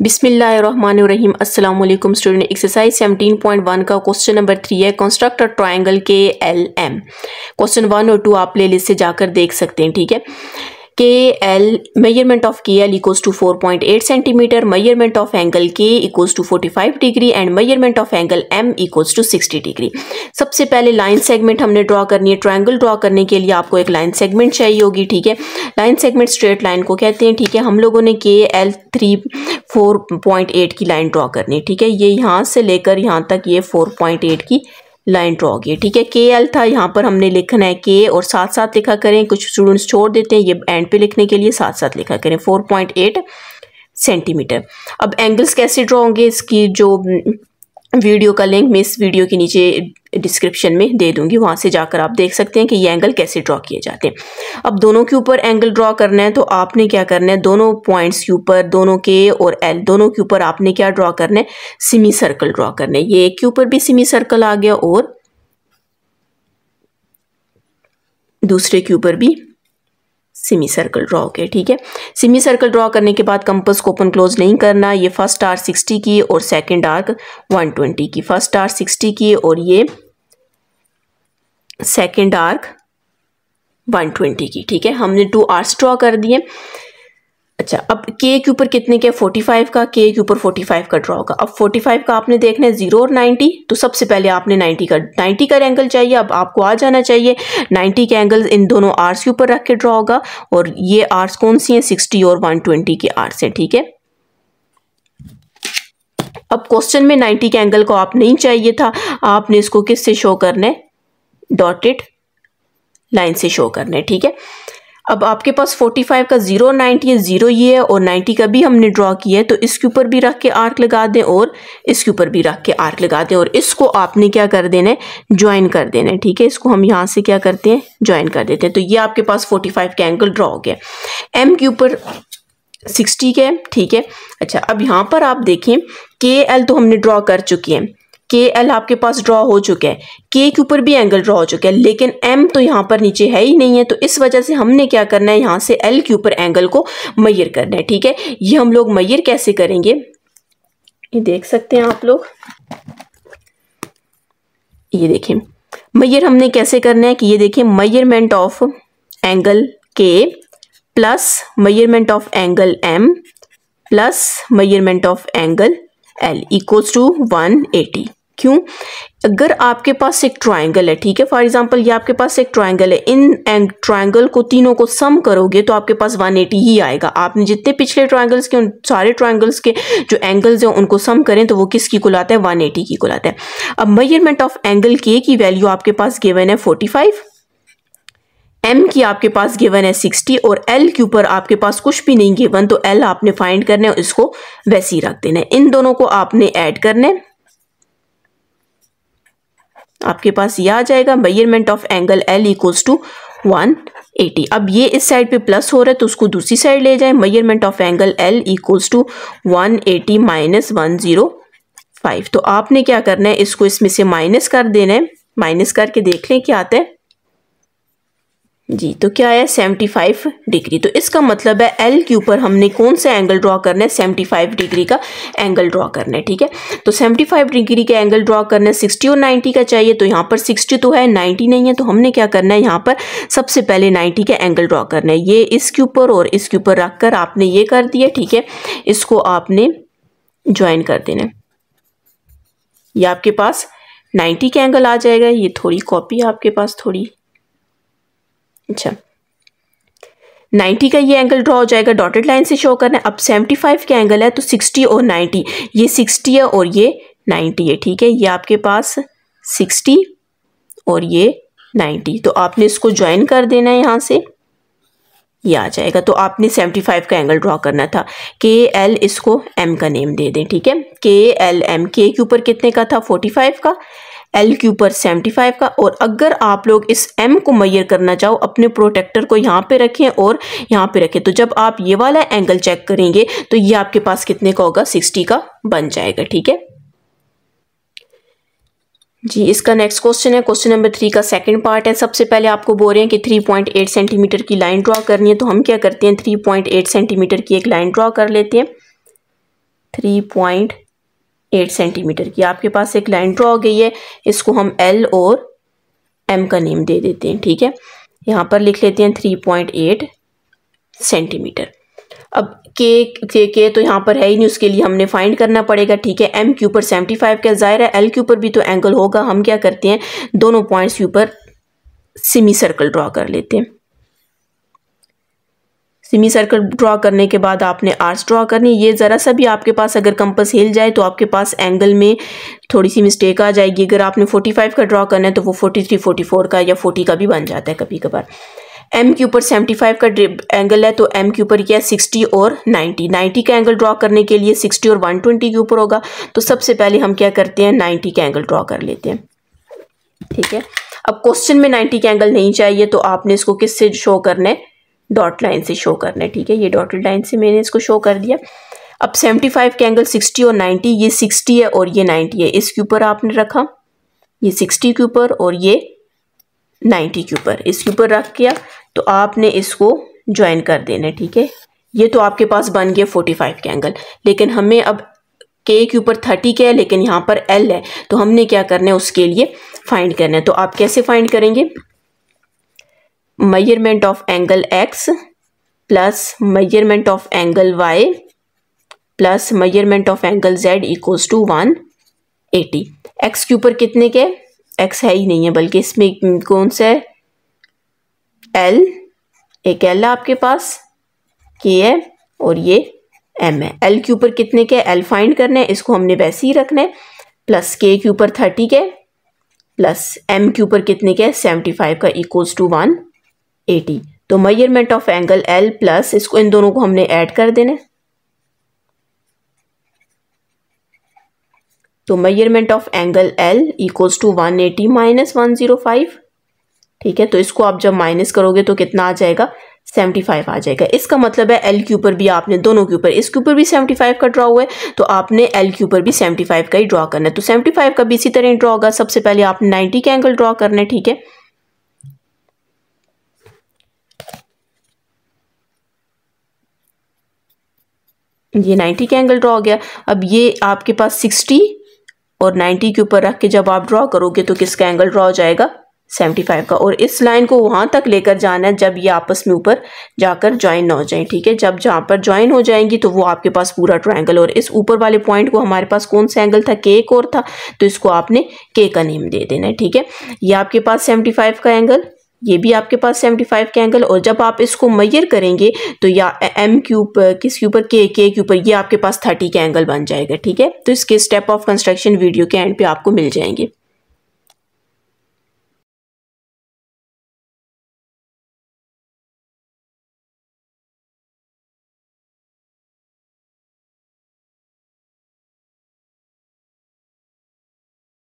बिसमीम अल्लाम student exercise 17.1 का question number three है construct a triangle K L M question one और two आप प्ले लिस्ट से जाकर देख सकते हैं, ठीक है? K L measurement of K L equals to four point eight centimetre measurement of angle K equals to forty five degree and measurement of angle M equals to sixty degree सबसे पहले line segment हमने draw करनी है. Triangle draw करने के लिए आपको एक लाइन सेगमेंट चाहिए होगी, ठीक है? लाइन सेगमेंट स्ट्रेट लाइन को कहते हैं, ठीक है? हम लोगों ने K L three four point eight की लाइन ड्रॉ करनी है, ठीक है? ये यहाँ से लेकर यहाँ तक ये फोर पॉइंट एट की लाइन ड्रॉ होगी ठीक है के एल था, यहाँ पर हमने लिखना है के और साथ साथ लिखा करें, कुछ स्टूडेंट्स छोड़ देते हैं, ये एंड पे लिखने के लिए साथ साथ लिखा करें फोर पॉइंट एट सेंटीमीटर अब एंगल्स कैसे ड्रॉ होंगे, इसकी जो वीडियो का लिंक मैं इस वीडियो के नीचे डिस्क्रिप्शन में दे दूँगी, वहाँ से जाकर आप देख सकते हैं कि ये एंगल कैसे ड्रॉ किए जाते हैं। अब दोनों के ऊपर एंगल ड्रॉ करना है तो आपने क्या करना है? दोनों पॉइंट्स के ऊपर, दोनों के और एल दोनों के ऊपर आपने क्या ड्रॉ करना है? सिमी सर्कल ड्रॉ करना है। ये एक के ऊपर भी सिमी सर्कल आ गया और दूसरे के ऊपर भी सिमी सर्कल ड्रॉ के ठीक है? सेमी सर्कल ड्रॉ करने के बाद कंपस को ओपन क्लोज नहीं करना, ये फ़र्स्ट आर सिक्सटी की और सेकेंड आर्क वन ट्वेंटी की। फ़र्स्ट आर सिक्सटी की और ये सेकेंड आर्क 120 की, ठीक है? हमने टू आर्स ड्रॉ कर दिए। अच्छा अब के के ऊपर कितने के? 45 का के के ऊपर 45 का ड्रा होगा। अब 45 का आपने देखना है ज़ीरो और 90 तो सबसे पहले आपने 90 का 90 का एंगल चाहिए। अब आपको आ जाना चाहिए। 90 के एंगल इन दोनों आर्स के ऊपर रख के ड्रा होगा। और ये आर्स कौन सी हैं? 60 और 120 की आर्स हैं, ठीक है? अब क्वेश्चन में 90 के एंगल को आप नहीं चाहिए था। आपने इसको किससे शो करना है? डॉटेड लाइन से शो करना है, ठीक है? अब आपके पास 45 का ज़ीरो नाइन्टी है ज़ीरो ये है और 90 का भी हमने ड्रॉ किया है तो इसके ऊपर भी रख के आर्क लगा दें और इसके ऊपर भी रख के आर्क लगा दें और इसको आपने क्या कर देना है ज्वाइन कर देना है, ठीक है? इसको हम यहाँ से क्या करते हैं ज्वाइन कर देते हैं। तो ये आपके पास 45 का एंगल ड्रॉ हो गया। एम के ऊपर सिक्सटी के ठीक है? अच्छा अब यहाँ पर आप देखें के एल तो हमने ड्रॉ कर चुके हैं। के एल आपके पास ड्रॉ हो चुका है। के के ऊपर भी एंगल ड्रॉ हो चुका है, लेकिन एम तो यहाँ पर नीचे है ही नहीं है तो इस वजह से हमने क्या करना है, यहाँ से एल के ऊपर एंगल को मैयर करना है, ठीक है? ये हम लोग मैयर कैसे करेंगे? ये देख सकते हैं आप लोग। ये देखें, मैयर हमने कैसे करना है कि ये देखें measurement of angle K plus measurement of angle M plus measurement of angle L equals to one eighty क्यों? अगर आपके पास एक ट्रायंगल है, ठीक है? फॉर एग्जांपल ये आपके पास एक ट्रायंगल है। इन एंड ट्रायंगल को तीनों को सम करोगे तो आपके पास 180 ही आएगा। आपने जितने पिछले ट्रायंगल्स के, उन सारे ट्रायंगल्स के जो एंगल्स हैं, उनको सम करें तो वो किसकी कुल आता है? 180 की कुल आता है। अब मेज़रमेंट ऑफ़ एंगल के की वैल्यू आपके पास गिवन है 45 एम की आपके पास गिवन है 60 और एल के ऊपर आपके पास कुछ भी नहीं गिवन तो एल आपने फाइंड करना है, इसको वैसे ही रख देना है। इन दोनों को आपने ऐड करना है। आपके पास ये आ जाएगा measurement of angle L equals to one eighty अब ये इस साइड पे प्लस हो रहा है तो उसको दूसरी साइड ले जाए। Measurement of angle L equals to one eighty minus one zero five तो आपने क्या करना है, इसको इसमें से माइनस कर देना है। माइनस करके देख लें क्या आता है। जी तो क्या है? 75 डिग्री तो इसका मतलब है एल के ऊपर हमने कौन सा एंगल ड्रॉ करना है? 75 डिग्री का एंगल ड्रॉ करना है, ठीक है? तो 75 डिग्री का एंगल ड्रॉ करना है 60 और 90 का चाहिए तो यहाँ पर 60 तो है 90 नहीं है तो हमने क्या करना है? यहाँ पर सबसे पहले 90 का एंगल ड्रॉ करना है। ये इसके ऊपर और इसके ऊपर रख कर आपने ये कर दिया, ठीक है? इसको आपने ज्वाइन कर देना ये आपके पास नाइन्टी का एंगल आ जाएगा, ये थोड़ी कॉपी आपके पास थोड़ी। अच्छा। 90 का ये एंगल ड्रॉ हो जाएगा डॉटेड लाइन से शो करना है। अब 75 का एंगल है तो 60 और 90 ये 60 है और ये 90 है, ठीक है? ये आपके पास 60 और ये 90 तो आपने इसको ज्वाइन कर देना है यहाँ से। ये आ जाएगा। तो आपने 75 का एंगल ड्रॉ करना था। के एल इसको एम का नेम दे दें, ठीक है? के एल एम के के ऊपर कितने का था? 45 का। एल के ऊपर सेवेंटी फाइव का और अगर आप लोग इस एम को मैयर करना चाहो, अपने प्रोटेक्टर को यहाँ पे रखें और यहाँ पे रखें। तो जब आप ये वाला एंगल चेक करेंगे तो ये आपके पास कितने का होगा? सिक्सटी का बन जाएगा, ठीक है? जी, इसका नेक्स्ट क्वेश्चन है। क्वेश्चन नंबर थ्री का सेकंड पार्ट है। सबसे पहले आपको बोल रहे हैं कि थ्री पॉइंट एट सेंटीमीटर की लाइन ड्रॉ करनी है तो हम क्या करते हैं? थ्री पॉइंट एट सेंटीमीटर की एक लाइन ड्रॉ कर लेते हैं। थ्री पॉइंट एट सेंटीमीटर की। आपके पास एक लाइन ड्रॉ हो गई है, इसको हम एल और एम का नेम दे देते हैं, ठीक है? यहाँ पर लिख लेते हैं थ्री पॉइंट एट सेंटीमीटर अब के के के तो यहाँ पर है ही नहीं, उसके लिए हमने फाइंड करना पड़ेगा, ठीक है? एम के ऊपर सेवेंटी फाइव का ज़ाहिर है एल के ऊपर भी तो एंगल होगा, हम क्या करते हैं? दोनों पॉइंट्स के ऊपर सिमी सर्कल ड्रॉ कर लेते हैं। सिमी सर्कल ड्रॉ करने के बाद आपने आर्स ड्रॉ करनी। ये ज़रा सा भी आपके पास अगर कंपस हिल जाए तो आपके पास एंगल में थोड़ी सी मिस्टेक आ जाएगी। अगर आपने 45 का ड्रॉ करना है तो वो 43, 44 का या 40 का भी बन जाता है कभी कभार एम के ऊपर 75 का एंगल है तो एम के ऊपर क्या है 60 और 90 90 का एंगल ड्रॉ करने के लिए 60 और 120 के ऊपर होगा। तो सबसे पहले हम क्या करते हैं? 90 का एंगल ड्रॉ कर लेते हैं। ठीक है? अब क्वेश्चन में 90 का एंगल नहीं चाहिए तो आपने इसको किससे शो करना है? डॉट लाइन से शो करना है, ठीक है? ये डॉटेड लाइन से मैंने इसको शो कर दिया। अब 75 के एंगल 60 और 90 ये 60 है और ये 90 है। इसके ऊपर आपने रखा, ये 60 के ऊपर और ये 90 के ऊपर। इसके ऊपर रख किया तो आपने इसको ज्वाइन कर देना ठीक है? ये तो आपके पास बन गया 45 के एंगल। लेकिन हमें अब के के ऊपर 30 के है, लेकिन यहाँ पर एल है तो हमने क्या करना है, उसके लिए फाइंड करना है। तो आप कैसे फाइंड करेंगे? Measurement of angle x plus measurement of angle y plus measurement of angle Z equals to one eighty X के ऊपर कितने के? एक्स है ही नहीं है, बल्कि इसमें कौन सा है? एल एक एल है आपके पास के है और ये एम है। एल के ऊपर कितने के? एल फाइंड करने हैं, इसको हमने वैसे ही रखना है। प्लस k के ऊपर थर्टी के प्लस एम के ऊपर कितने के? सेवेंटी फाइव का इक्वल्स टू वन एटी। तो measurement of angle L plus इसको इन दोनों को हमने ऐड कर देना। तो measurement of angle L equals to one eighty minus one zero five ठीक है तो इसको आप जब माइनस करोगे तो कितना आ जाएगा? सेवेंटी फाइव आ जाएगा। इसका मतलब है एल के ऊपर भी आपने दोनों के ऊपर, इसके ऊपर भी सेवेंटी फाइव का ड्रा हुआ है तो आपने एल के ऊपर भी सेवेंटी फाइव का ही ड्रा करना है। तो सेवेंटी फाइव का भी इसी तरह ड्रा होगा। सबसे पहले आपने नाइन्टी का एंगल ड्रा करना है, ठीक है? ये 90 का एंगल ड्रॉ हो गया। अब ये आपके पास 60 और 90 के ऊपर रख के जब आप ड्रॉ करोगे तो किसका एंगल ड्रॉ हो जाएगा? 75 का। और इस लाइन को वहाँ तक लेकर जाना है जब ये आपस में ऊपर जाकर ज्वाइन ना हो जाए, ठीक है? जब जहाँ पर ज्वाइन हो जाएँगी तो वो आपके पास पूरा ट्रायंगल और इस ऊपर वाले पॉइंट को हमारे पास कौन सा एंगल था? के एक और था। तो इसको आपने के का नेम दे देना है, ठीक है? ये आपके पास 75 का एंगल ये भी आपके पास 75 के एंगल और जब आप इसको मैयर करेंगे तो या एम के ऊपर के ऊपर के के के ऊपर, ये आपके पास 30 के एंगल बन जाएगा, ठीक है? तो इसके स्टेप ऑफ़ कंस्ट्रक्शन वीडियो के एंड पे आपको मिल जाएँगे।